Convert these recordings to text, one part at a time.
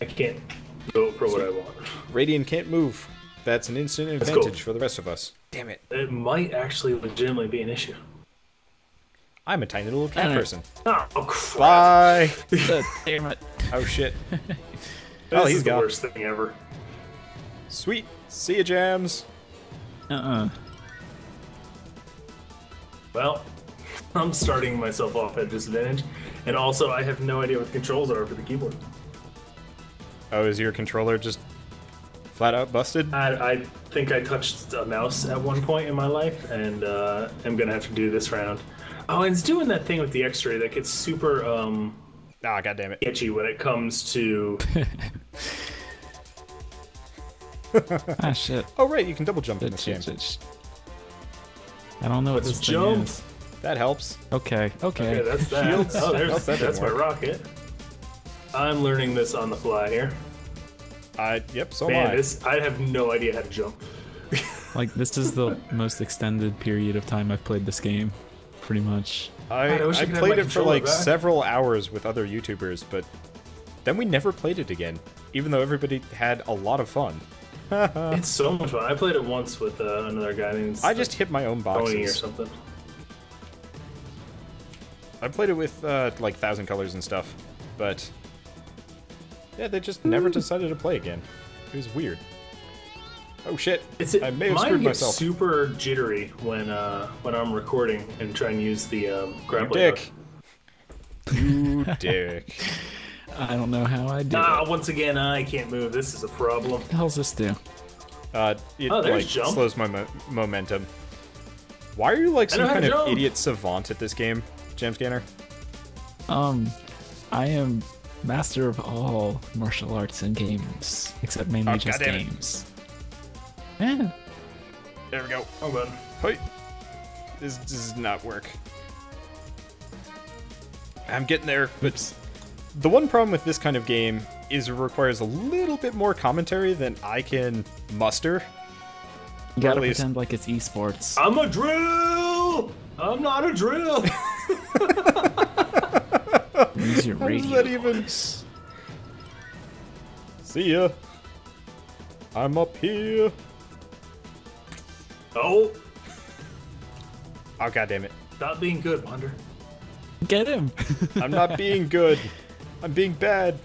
I can't vote for what I want. Radian can't move. That's an instant cool. advantage for the rest of us. Damn it. It might actually legitimately be an issue. I'm a tiny little cat Alright. person. Oh, oh crap. Bye. Uh, damn it. Oh shit. This Oh, he's is the gone. worst thing ever. Sweet. See ya, Jams. Uh-uh. Well, I'm starting myself off at a disadvantage, and also I have no idea what the controls are for the keyboard. Oh, is your controller just flat out busted? I, I think I touched a mouse at one point in my life, and uh, I'm gonna have to do this round. Oh, and it's doing that thing with the X-ray that gets super um, Ah, god damn it. itchy when it comes to. Ah, shit. Oh right, you can double jump in this shit, game. shit, shit. I don't know what Let's this thing jump. is. That helps. Okay, okay. Okay, that's that. Oh, there's Oh, that didn't that's my rocket. I'm learning this on the fly here. I yep, so am Man, I. this I have no idea how to jump. Like, this is the most extended period of time I've played this game. Pretty much. I, God, I I I could have played it for like back. several hours with other YouTubers, but then we never played it again, even though everybody had a lot of fun. It's so much fun. I played it once with uh, another guy named I just hit my own Tony or something. I played it with uh, like Thousand Colors and stuff, but yeah, they just never decided to play again. It was weird. Oh shit! It's I may have mine screwed gets myself. super jittery when uh, when I'm recording and try and use the um, You grappling dick. hook. You dick. I don't know how I do Ah, it. once again, I can't move. This is a problem. What the hell's this do? Uh, it Oh, like jump. slows my mo- momentum. Why are you like I some kind of jump. idiot savant at this game, Jam Scanner? Um, I am master of all martial arts and games, except mainly Oh, just goddammit. games. Yeah. There we go. Oh man. Hey. This does not work. I'm getting there, but the one problem with this kind of game is it requires a little bit more commentary than I can muster. You gotta pretend like it's esports. I'm a drill. I'm not a drill. Use your How does radio that even- See ya. I'm up here. oh, Oh god damn it. stop being good, Wander. Get him! I'm not being good. I'm being bad.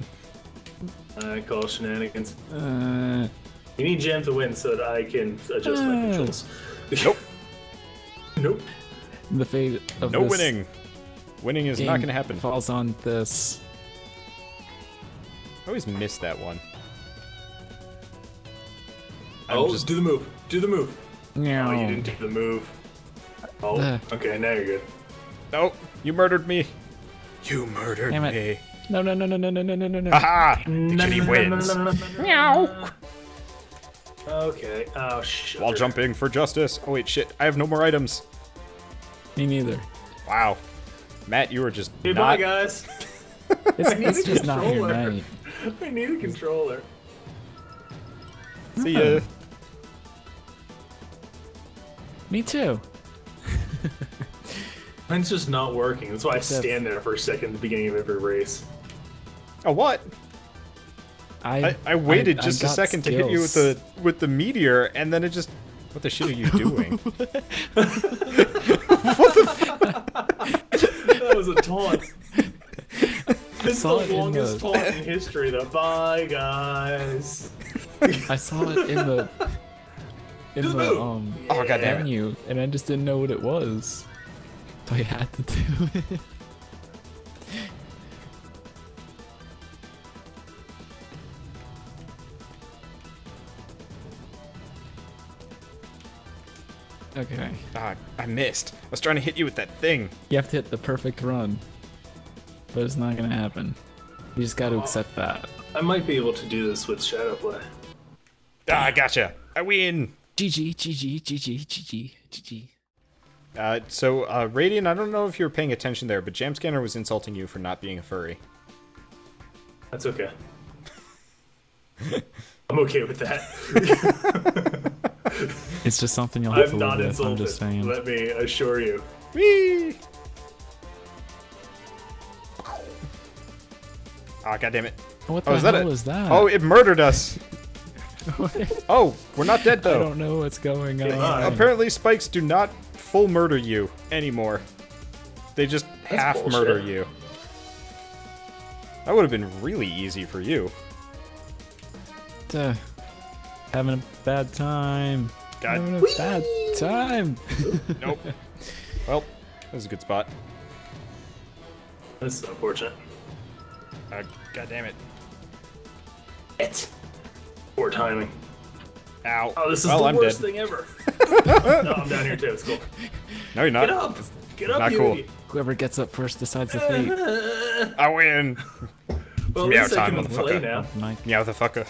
I call shenanigans. uh, You need Jam to win so that I can adjust my Uh. controls. Nope. nope. the fate of No this winning. Winning is not gonna happen. falls on this. I always miss that one. I'm oh, just do the move. Do the move. Oh, you didn't do the move. Oh, Uh. okay, now you're good. No, you murdered me. You murdered Damn it. me. No, no, no, no, no, no, no, no, no, no. Haha! The kitty wins. Meow. Okay. Oh, shit. While jumping for justice. Oh wait, shit. I have no more items. Me neither. Wow. Matt, you were just Hey, bye, not. guys. It's, need it's a just not your controller. night. I need a controller. See ya. Me too. Mine's just not working. That's why I Except- stand there for a second at the beginning of every race. Oh what? I I, I waited I just a got second to hit you with the with the meteor, and then it just. What the shit are you doing? That was a taunt. This is the longest the- taunt in history. The bye, guys. I saw it in the in the the move. um Oh god damn it! menu, and I just didn't know what it was. So I had to do it. Okay. Ah, I missed. I was trying to hit you with that thing. You have to hit the perfect run. But it's not gonna happen. You just gotta accept that. I might be able to do this with Shadowplay. Ah, I gotcha. I win. GG, GG, GG, GG, GG. Uh, so, uh, Radian, I don't know if you were paying attention there, but Jamscanner was insulting you for not being a furry. That's okay. I'm okay with that. It's just something you'll have to I'm live not with. I'm insulted. just saying. Let me assure you. Whee! Ah, god damn it. What the Oh, is that hell it? is that? Oh, it murdered us. Oh, we're not dead though. I don't know what's going on. Yeah, Apparently, spikes do not full murder you anymore. They just That's half bullshit. murder you. That would have been really easy for you. Uh, having a bad time. God, Having a bad time. nope. Well, that was a good spot. This is unfortunate. Uh, God damn it. It. Poor timing. Ow. Oh, this is well, the I'm worst dead. thing ever. no, I'm down here too. It's cool. No, you're not. Get up! Get up, not you cool. Whoever gets up first decides the fate. I win. Well, at Meow least I time, can play motherfucker. now. Mike. Yeah, the fucker.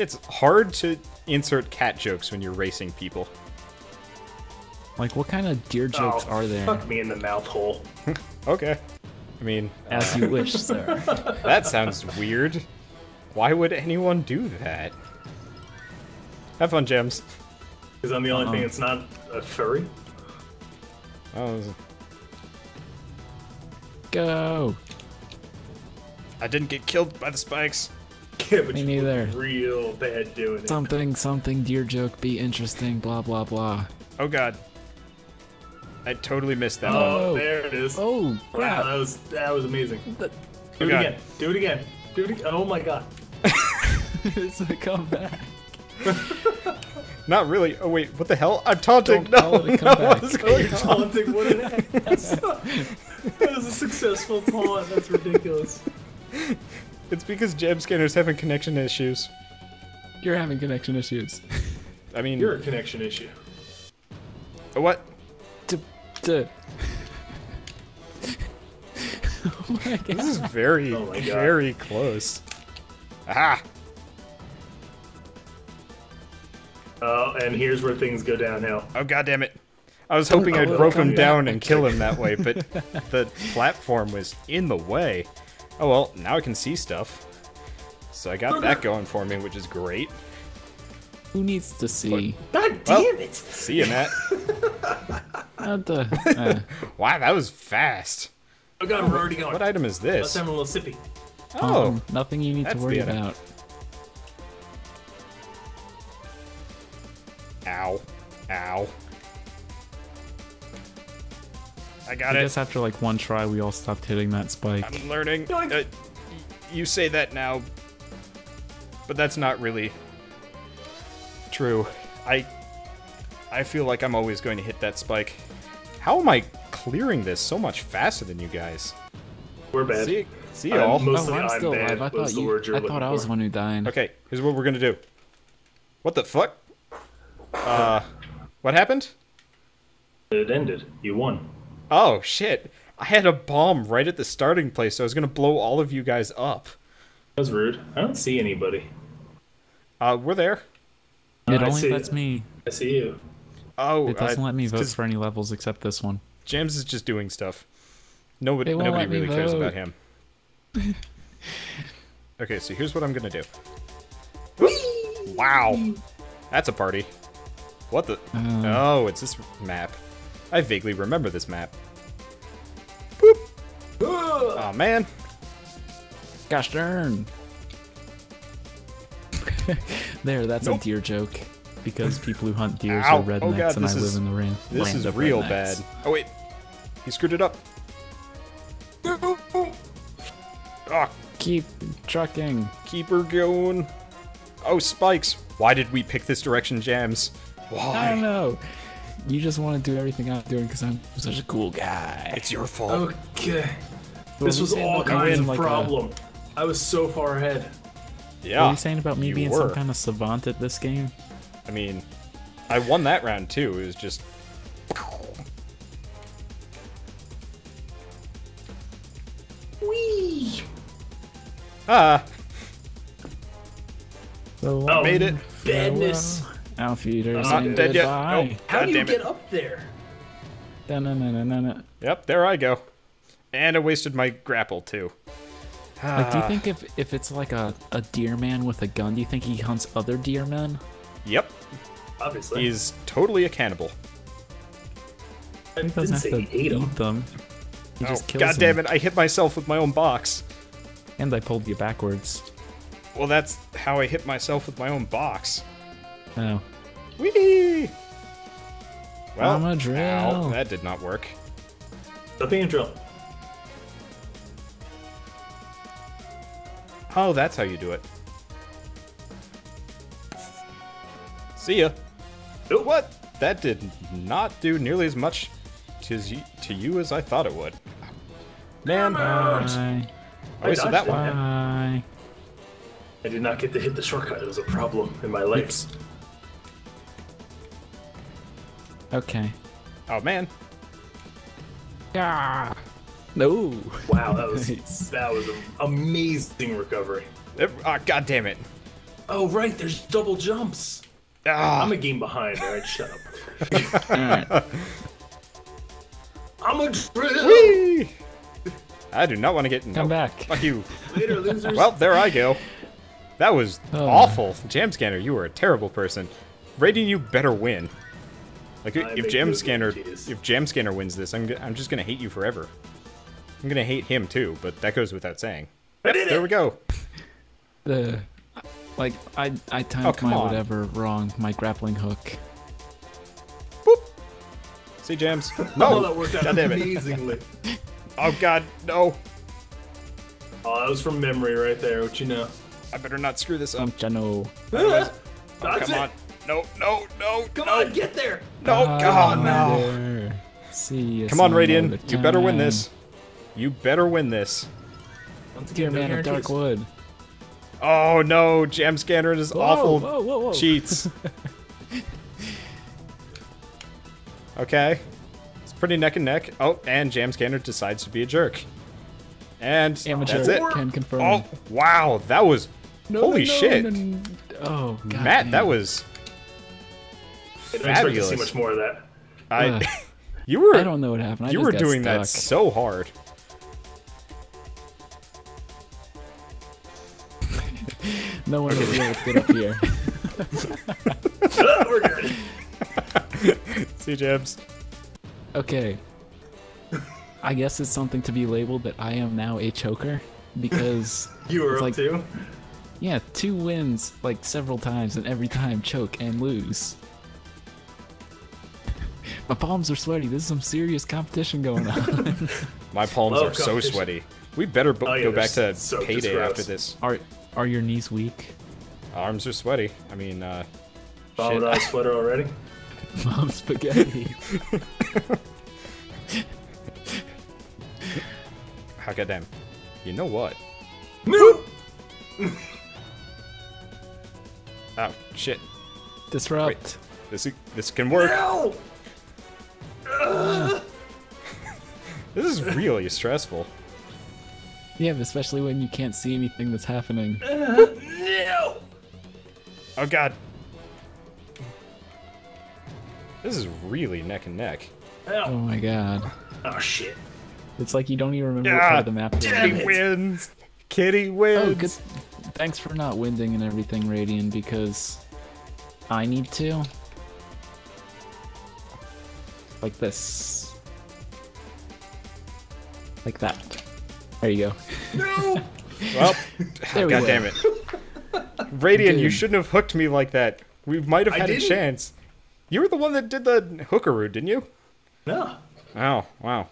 It's hard to insert cat jokes when you're racing people. Like, what kind of deer oh, jokes oh, are there? Fuck me in the mouth hole. Okay. I mean, As you uh, wish, sir. that sounds weird. Why would anyone do that? Have fun, Gems. Because I'm the only thing Uh-uh. that's not a furry. Oh, Go. I didn't get killed by the spikes. Yeah, but Me you look neither. real bad doing it. Something, something, deer joke, be interesting, blah, blah, blah. Oh god. I totally missed that Oh, one. Oh. there it is. Oh, wow, crap. that was that was amazing. That- oh, Do it God. again. Do it again. Do it again. Oh my god. it's a comeback. Not really. Oh wait, what the hell? I'm taunting. Don't no, call it no, comeback. what's Oh, going you're on? taunting. What an ass. that was a successful taunt. That's ridiculous. It's because Jam Scanner's having connection issues. You're having connection issues. I mean, You're a connection issue. what? Duh, duh. oh my god. This is very, Oh very close. Aha! Oh, and here's where things go downhill. Oh god damn it! I was hoping oh, I'd Oh, rope him okay. down and kill him that way, but the platform was in the way. Oh well, now I can see stuff. So I got that going for me, which is great. Who needs to see? God Well- damn it! See you, Matt. Not the. Uh, wow, that was fast. Oh god, we're already going. What item is this? Let's have a little sippy. Oh, um, nothing you need to worry about. ow, ow. I got I it. guess after like one try, we all stopped hitting that spike. I'm learning. Uh, you say that now, but that's not really true. I I feel like I'm always going to hit that spike. How am I clearing this so much faster than you guys? We're bad. See, see y'all. most- oh, Mostly I'm I'm still bad alive. I thought you. I thought I was for. the one who died. Okay, here's what we're gonna do. What the fuck? Uh, what happened? It ended. You won. Oh shit! I had a bomb right at the starting place, so I was gonna blow all of you guys up. That was rude. I don't see anybody. Uh, we're there. It only lets it. me. I see you. Oh, It doesn't uh, let me vote 'cause for any levels except this one. James is just doing stuff. Nobody, nobody let me really cares about him. okay, so here's what I'm gonna do. Wow, that's a party. What the? Uh, oh, it's this map. I vaguely remember this map. Ugh. Oh man, Gosh darn. there, that's Nope. a deer joke. Because people who hunt deers Ow. are rednecks Oh, God, and I this live in the rain. this land is of real rednecks. bad. Oh wait, he screwed it up. Oh, Keep trucking. keep her going. Oh, spikes. Why did we pick this direction, Jams? Why? I don't know. You just want to do everything I'm doing because I'm such a cool guy. It's your fault. Okay. What This was all about kinds of like problem. I was so far ahead. Yeah. What yeah. were you saying about me being were. some kind of savant at this game? I mean, I won that round too. It was just. Whee! Ah, So Oh, made it. Badness. Alfeeder I'm not dead yet. Nope. How God do you damn it. get up there? Yep, there I go. And I wasted my grapple too. Like, do you Ah, think if if it's like a, a deer man with a gun, do you think he hunts other deer men? Yep, Obviously. he's totally a cannibal. I He didn't doesn't say have he to ate eat him. them. He Oh, just kills God damn them. it! I hit myself with my own box. And I pulled you backwards. Well, that's how I hit myself with my own box. Oh. Whee! Well, I'm a drill. ow, that did not work. Stop being a drill. Oh, that's how you do it. See ya. Nope. What? That did not do nearly as much to you, to you as I thought it would. Man, Bye. I wasted that dodged it. one. Bye. I did not get to hit the shortcut. It was a problem in my life. Okay. Oh man. Ah. No. Wow, that was Nice. that was an amazing recovery. Ah, God damn it. Oh right, there's double jumps. Ah, I'm a game behind. All right, shut up. Alright. I'm a drill. whee! I do not want to get Come no, back. Fuck you. Later, losers. Well, there I go. That was Oh. awful. Jam Scanner, you were a terrible person. Rating you better win. Like I if make Jam Scanner if Jam Scanner wins this, I'm I'm just gonna hate you forever. I'm gonna hate him too, but that goes without saying. I did There it. we go. The like I I timed Oh, my on. whatever wrong, my grappling hook. Boop. See Jams? Oh, No. that worked out God damn it. amazingly. Oh God, no. Oh, that was from memory right there. What you know? I better not screw this up. Um, Jano. That's Come it. on. No, no, no, Come no. on, get there. No, God, no. there. See you Come on, some Radian. You better win this. You better win this. Once Dear again, man of guarantees. Darkwood. Oh no, Jam Scanner is Whoa, awful whoa, whoa, whoa. cheats. okay. It's pretty neck and neck. Oh, and Jam Scanner decides to be a jerk. And Amateur that's it. can confirm. Oh, wow. That was. No, holy no, no, shit. no, no. Oh, God Matt, damn. that was. I didn't expect to see much more of that. I. Ugh. you were. I don't know what happened. I you just were got doing that stuck. so hard. No one will be able to get up here. We're good. See, Jams. Okay. I guess it's something to be labeled that I am now a choker because You were It's up like- too. yeah, two wins like several times and every time choke and lose. My palms are sweaty. This is some serious competition going on. My palms Love are so sweaty. We better bo- Oh, yeah, go back to s- soaked, it's payday gross. after this. are are your knees weak? Arms are sweaty. I mean, uh. Followed shit. out sweater already. Mom spaghetti. How goddamn. You know what? No. Oh, shit. Disrupt. This this can work. No. This is really stressful. Yeah, especially when you can't see anything that's happening. No. Oh god. This is really neck and neck. Oh Oh. my god. oh shit. It's like you don't even remember what ah, part of the map you're damn it. Kitty wins. Kitty wins. Oh, good. Thanks for not winding and everything, Radian, because I need to. Like this. Like that. There you go. No. Well, There we god go. damn it. Radian, you shouldn't have hooked me like that. We might have had a chance. You were the one that did the hookaroo, didn't you? No. Oh, wow.